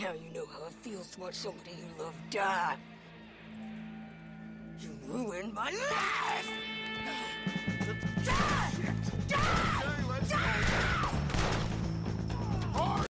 Now you know how it feels to watch somebody you love die. You ruined my life!